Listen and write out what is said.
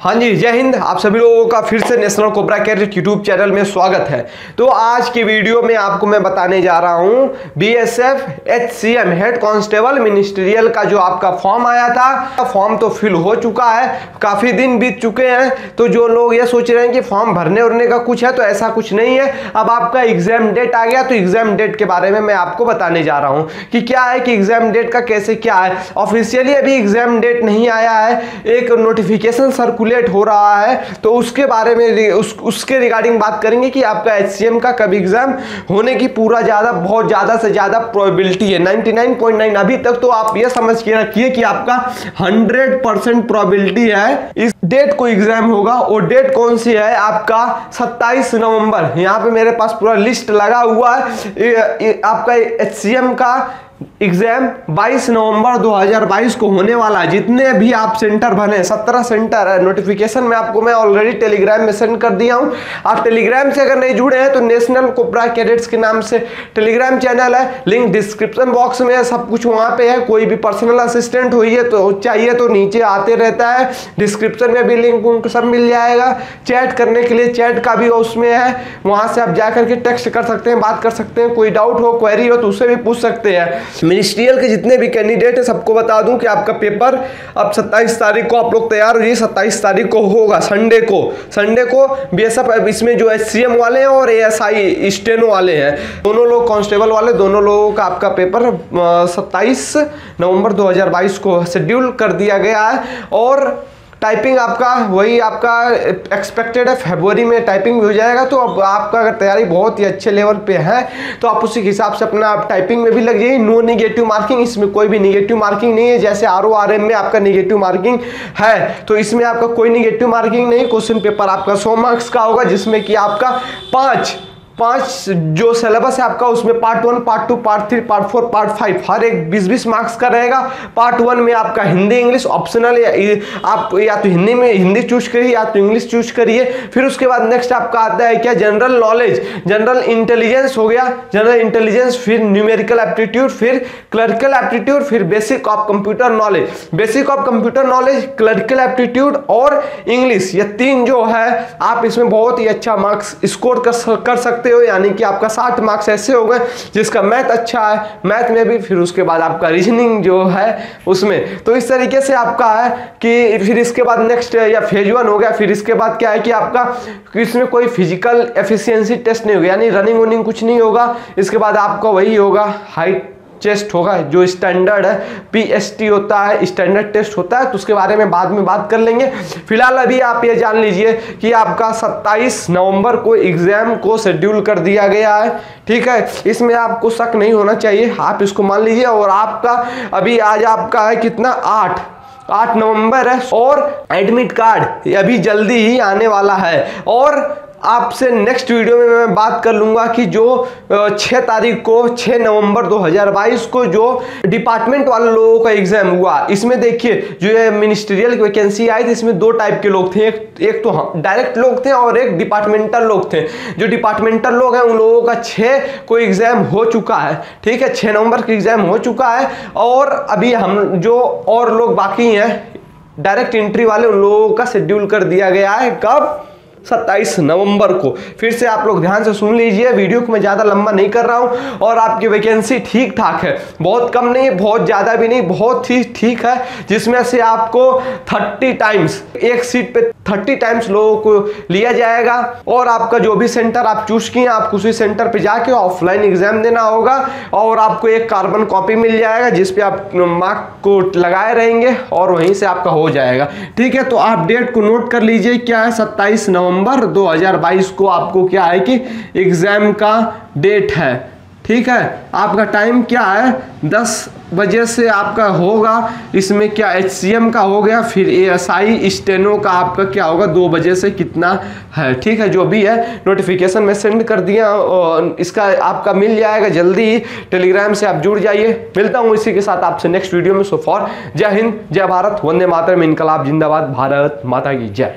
हाँ जी, जय हिंद। आप सभी लोगों का फिर से national Cobra cadet YouTube channel में स्वागत है। तो आज की वीडियो में आपको मैं बताने जा रहा हूँ BSF HCM head constable ministerial का जो आपका फॉर्म आया था फॉर्म तो फिल हो चुका है। काफ़ी दिन बीत चुके हैं तो जो लोग ये सोच रहे हैं कि फॉर्म भरने उरने का कुछ है तो ऐसा कुछ नहीं है। अब आपका एग्ज़ाम डेट आ गया तो एग्ज़ाम डेट के बारे में मैं आपको बताने जा रहा हूँ कि क्या है कि एग्ज़ाम डेट का कैसे क्या है। ऑफिशियली अभी एग्ज़ाम डेट नहीं आया है। एक नोटिफिकेशन सर्कुलर सर्कुलेट हो रहा है तो उसके बारे में उस, उसके रिगार्डिंग बात करेंगे कि आपका एचसीएम का कब एग्ज़ाम होने की पूरा ज़्यादा बहुत ज़्यादा से ज़्यादा प्रोबेबिलिटी है। 99.9 अभी तक तो आप ये समझ के रखिए कि आपका 100 परसेंट प्रोबेबिलिटी है। इस डेट को एग्ज़ाम होगा और डेट कौन सी है? आपका 27 नवंबर। यहाँ पे मेरे पास पूरा लिस्ट लगा हुआ है। आपका एच का एग्ज़ाम 22 नवंबर 2022 को होने वाला जितने भी आप सेंटर बने 17 सेंटर है नोटिफिकेशन में आपको मैं ऑलरेडी टेलीग्राम में सेंड कर दिया हूँ। आप टेलीग्राम से अगर नहीं जुड़े हैं तो नेशनल कोपरा कैडेट्स के नाम से टेलीग्राम चैनल है। लिंक डिस्क्रिप्शन बॉक्स में है, सब कुछ वहाँ पे है। कोई भी पर्सनल असिस्टेंट है तो चाहिए तो नीचे आते रहता है। डिस्क्रिप्शन में भी लिंक उनको सब मिल जाएगा। चैट करने के लिए चैट का भी उसमें है। वहाँ से आप जा करके टेक्स्ट कर सकते हैं, बात कर सकते हैं। कोई डाउट हो क्वेरी हो तो उसे भी पूछ सकते हैं। मिनिस्ट्रियल के जितने भी कैंडिडेट हैं, सबको बता दूँ कि आपका पेपर अब 27 तारीख को आप लोग तैयार हो जाइए। 27 तारीख को होगा संडे को। संडे को बीएसएफ इसमें जो एस वाले हैं और एएसआई स्टेनो वाले हैं, दोनों लोग कांस्टेबल वाले, दोनों लोगों का आपका पेपर सत्ताईस नवंबर 2022 को शेड्यूल कर दिया गया है। और टाइपिंग आपका वही आपका एक्सपेक्टेड है फेबरी में टाइपिंग भी हो जाएगा तो अब आपका अगर तैयारी बहुत ही अच्छे लेवल पे है तो आप उसी हिसाब से अपना आप टाइपिंग में भी लग जाइए। नो निगेटिव मार्किंग इसमें कोई भी निगेटिव मार्किंग नहीं है, जैसे आर ओ आर एम में आपका निगेटिव मार्किंग है तो इसमें आपका कोई निगेटिव मार्किंग नहीं क्वेश्चन पेपर आपका सौ मार्क्स का होगा, जिसमें कि आपका पाँच पाँच जो सिलेबस है आपका, उसमें part one part two part three part four part five हर एक बीस बीस मार्क्स का रहेगा। पार्ट वन में आपका हिंदी इंग्लिश ऑप्शनल आप या तो हिंदी में हिंदी चूज़ करिए, या तो इंग्लिश चूज़ करिए। फिर उसके बाद नेक्स्ट आपका आता है क्या? जनरल नॉलेज जनरल इंटेलिजेंस हो गया। जनरल इंटेलिजेंस फिर न्यूमेरिकल एप्टीट्यूड फिर क्लर्कल एप्टीट्यूड फिर basic of computer knowledge basic of computer knowledge clerical aptitude और इंग्लिश ये तीन जो है, आप इसमें बहुत ही अच्छा मार्क्स स्कोर कर सकते सकते हो, यानी कि आपका साठ मार्क्स ऐसे हो गए, जिसका मैथ अच्छा है। मैथ में भी फिर उसके बाद आपका रीजनिंग जो है उसमें। तो इस तरीके से आपका है कि फिर इसके बाद नेक्स्ट या फ़ेज़ वन हो गया। फिर इसके बाद क्या है कि आपका इसमें कोई फ़िज़िकल एफिशिएंसी टेस्ट नहीं होगा, यानी रनिंग वनिंग कुछ नहीं होगा। इसके बाद आपका वही होगा हाइट चेस्ट होगा, जो स्टैंडर्ड है पीएसटी होता है स्टैंडर्ड टेस्ट होता है तो उसके बारे में बाद में बात कर लेंगे। फ़िलहाल अभी आप ये जान लीजिए कि आपका 27 नवंबर को एग्ज़ाम को शेड्यूल कर दिया गया है, ठीक है? इसमें आपको शक नहीं होना चाहिए, आप इसको मान लीजिए, और आपका, अभी आज आपका है कितना? आठ। आठ नवंबर है, और एडमिट कार्ड अभी जल्दी ही आने वाला है, और आपसे नेक्स्ट वीडियो में मैं बात कर लूँगा कि जो छः तारीख को छः नवंबर 2022 को जो डिपार्टमेंट वाले लोगों का एग्ज़ाम हुआ, इसमें देखिए, जो ये मिनिस्ट्रियल वैकेंसी आई थी, इसमें दो टाइप के लोग थे, एक एक तो हम डायरेक्ट लोग थे और एक डिपार्टमेंटल लोग थे। जो डिपार्टमेंटल लोग हैं, उन लोगों का छः को एग्ज़ाम हो चुका है, ठीक है? छः नवंबर का एग्ज़ाम हो चुका है और अभी हम जो और लोग बाकी हैं डायरेक्ट एंट्री वाले, उन लोगों का शेड्यूल कर दिया गया है। कब? 27 नवंबर को। फिर से आप लोग ध्यान से सुन लीजिए, वीडियो को मैं ज़्यादा लंबा नहीं कर रहा हूँ और आपकी वैकेंसी ठीक ठाक है। बहुत कम नहीं है बहुत ज़्यादा भी नहीं, बहुत ही ठीक है, जिसमें से आपको 30 टाइम्स एक सीट पे 30 टाइम्स लोगों को लिया जाएगा और आपका जो भी सेंटर आप चूज़ किए आप उसी सेंटर पे जाके ऑफलाइन एग्ज़ाम देना होगा और आपको एक कार्बन कॉपी मिल जाएगा जिसपे आप मार्क को लगाए रहेंगे और वहीं से आपका हो जाएगा। ठीक है तो आप डेट को नोट कर लीजिए, क्या है? सत्ताईस नवंबर 2022 को आपको क्या है कि एग्ज़ाम का डेट है। ठीक है? आपका टाइम क्या है? 10 बजे से आपका होगा। इसमें क्या एचसीएम का हो गया, फिर ए एस आई स्टेनो का आपका क्या होगा? दो बजे से कितना है? ठीक है, जो भी है नोटिफिकेशन में सेंड कर दिया और इसका आपका मिल जाएगा जल्दी ही। टेलीग्राम से आप जुड़ जाइए। मिलता हूँ इसी के साथ आपसे नेक्स्ट वीडियो में। सो फॉर जय हिंद, जय भारत, वंदे मातरम। इनकलाब, जिंदाबाद, भारत माता की जय।